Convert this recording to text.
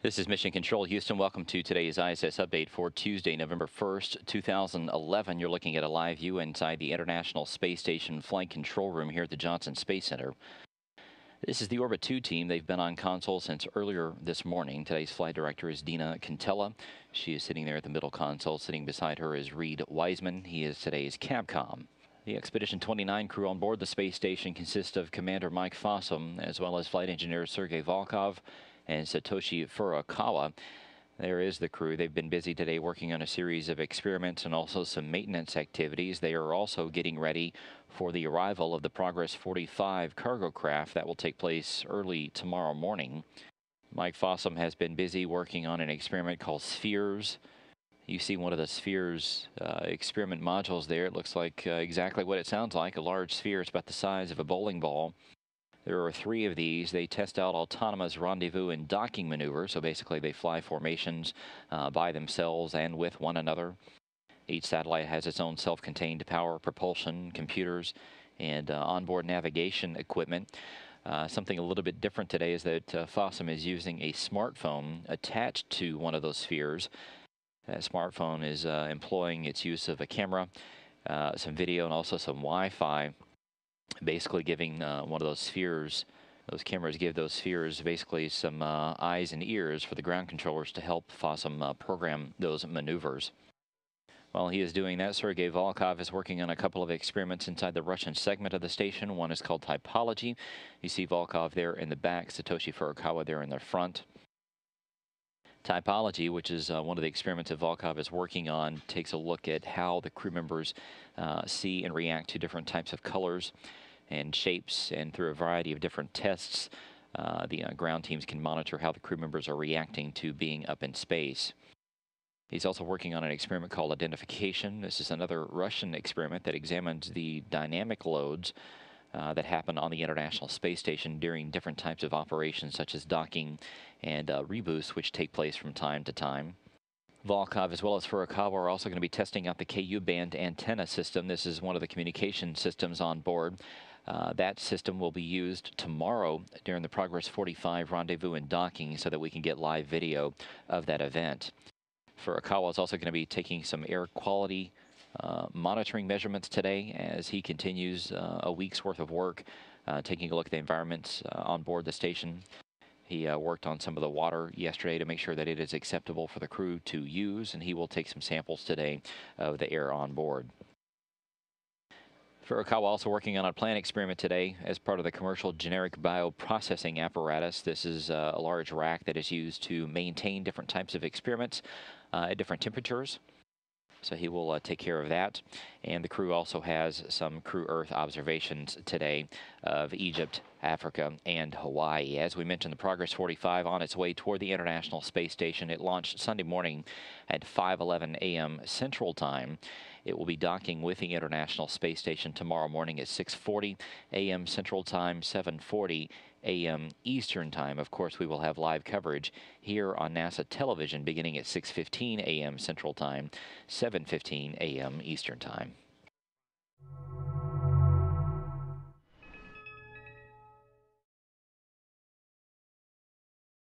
This is Mission Control Houston. Welcome to today's ISS update for Tuesday, November 1st, 2011. You're looking at a live view inside the International Space Station Flight Control Room here at the Johnson Space Center. This is the Orbit 2 team. They've been on console since earlier this morning. Today's flight director is Dina Contella. She is sitting there at the middle console. Sitting beside her is Reed Wiseman. He is today's Capcom. The Expedition 29 crew on board the space station consists of Commander Mike Fossum, as well as flight engineer Sergei Volkov, and Satoshi Furukawa. There is the crew. They've been busy today working on a series of experiments and also some maintenance activities. They are also getting ready for the arrival of the Progress 45 cargo craft that will take place early tomorrow morning. Mike Fossum has been busy working on an experiment called Spheres. You see one of the Spheres uh, experiment modules there. It looks like uh, exactly what it sounds like, a large sphere. It's about the size of a bowling ball. There are three of these. They test out autonomous rendezvous and docking maneuvers. So basically, they fly formations uh, by themselves and with one another. Each satellite has its own self contained power, propulsion, computers, and uh, onboard navigation equipment. Uh, something a little bit different today is that uh, Fossum is using a smartphone attached to one of those spheres. That smartphone is uh, employing its use of a camera, uh, some video, and also some Wi Fi basically giving uh, one of those spheres, those cameras give those spheres basically some uh, eyes and ears for the ground controllers to help Fossum uh, program those maneuvers. While he is doing that, Sergei Volkov is working on a couple of experiments inside the Russian segment of the station. One is called typology. You see Volkov there in the back, Satoshi Furukawa there in the front. Typology, which is uh, one of the experiments that Volkov is working on, takes a look at how the crew members uh, see and react to different types of colors and shapes, and through a variety of different tests, uh, the uh, ground teams can monitor how the crew members are reacting to being up in space. He's also working on an experiment called identification. This is another Russian experiment that examines the dynamic loads uh, that happen on the International Space Station during different types of operations, such as docking and uh, reboost, which take place from time to time. Volkov as well as Furukawa are also going to be testing out the KU band antenna system. This is one of the communication systems on board. Uh, that system will be used tomorrow during the Progress 45 rendezvous and docking so that we can get live video of that event. Furukawa is also going to be taking some air quality uh, monitoring measurements today as he continues uh, a week's worth of work, uh, taking a look at the environments uh, on board the station. He worked on some of the water yesterday to make sure that it is acceptable for the crew to use, and he will take some samples today of the air on board. Furukawa also working on a plant experiment today as part of the commercial generic bioprocessing apparatus. This is a large rack that is used to maintain different types of experiments uh, at different temperatures. So he will uh, take care of that. And the crew also has some crew Earth observations today of Egypt, Africa, and Hawaii. As we mentioned, the Progress 45 on its way toward the International Space Station. It launched Sunday morning at 5:11 a.m. Central Time. It will be docking with the International Space Station tomorrow morning at 6:40 a.m. Central Time, 7:40 a.m. Eastern Time. Of course, we will have live coverage here on NASA television beginning at 6:15 a.m. Central Time, 7:15 a.m. Eastern Time.